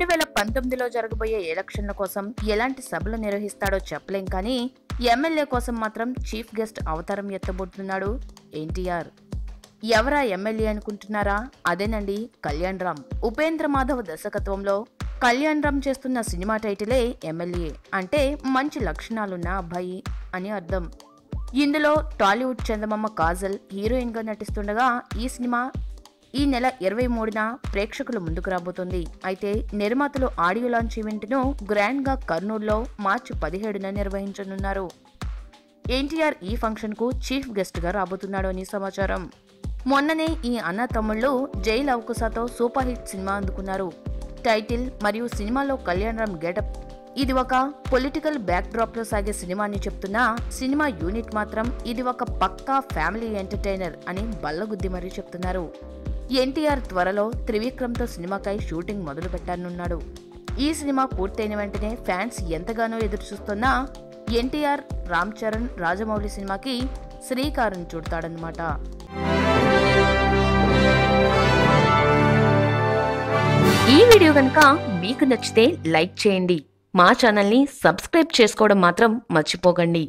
రెండు వేల పంతొమ్మిదిలో జరగబోయే ఎలక్షన్ల కోసం ఎలాంటి సభలు నిర్వహిస్తాడో చెప్పలేం కానీ ఎమ్మెల్యే కోసం మాత్రం చీఫ్ గెస్ట్ అవతారం ఎత్తబోతున్నాడు ఎన్టీఆర్. ఎవరా ఎమ్మెల్యే అనుకుంటున్నారా? అదేనండి కళ్యాణ్ రామ్. ఉపేంద్ర మాధవ్ దర్శకత్వంలో కళ్యాణ్ రామ్ చేస్తున్న సినిమా టైటిలే ఎమ్మెల్యే. అంటే మంచి లక్షణాలున్న అబ్బాయి అని అర్థం. ఇందులో టాలీవుడ్ చందమామ కాజల్ హీరోయిన్గా నటిస్తుండగా ఈ సినిమా ఈ నెల ఇరవై మూడున ప్రేక్షకుల ముందుకు రాబోతుంది. అయితే నిర్మాతలు ఆడియో లాంచ్ ఈవెంట్ను గ్రాండ్గా కర్నూలులో మార్చి పదిహేడున నిర్వహించనున్నారు. ఎన్టీఆర్ ఈ ఫంక్షన్కు చీఫ్ గెస్ట్గా రాబోతున్నాడు అని సమాచారం. మొన్ననే ఈ అన్న తమ్ముళ్ళు జైల్ అవకుసాతో సూపర్ హిట్ సినిమా అందుకున్నారు. టైటిల్ మరియు సినిమాలో కళ్యాణరామ్ గెటప్. ఇది ఒక పొలిటికల్ బ్యాక్ డ్రాప్లో సాగే సినిమా అని చెప్తున్నా సినిమా యూనిట్ మాత్రం ఇది ఒక పక్కా ఫ్యామిలీ ఎంటర్టైనర్ అని బల్లగుద్ది మరీ చెప్తున్నారు. ఎన్టీఆర్ త్వరలో త్రివిక్రమ్తో సినిమాకై షూటింగ్ మొదలుపెట్టానున్నాడు. ఈ సినిమా పూర్తయిన వెంటనే ఫ్యాన్స్ ఎంతగానో ఎదురుచూస్తున్నా ఎన్టీఆర్ రామ్ చరణ్ రాజమౌళి సినిమాకి శ్రీకారం చుడతాడనమాట ఈ వీడియో కనుక మీకు నచ్చితే లైక్ చేయండి. మా ఛానల్ని సబ్స్క్రైబ్ చేసుకోవడం మాత్రం మర్చిపోకండి.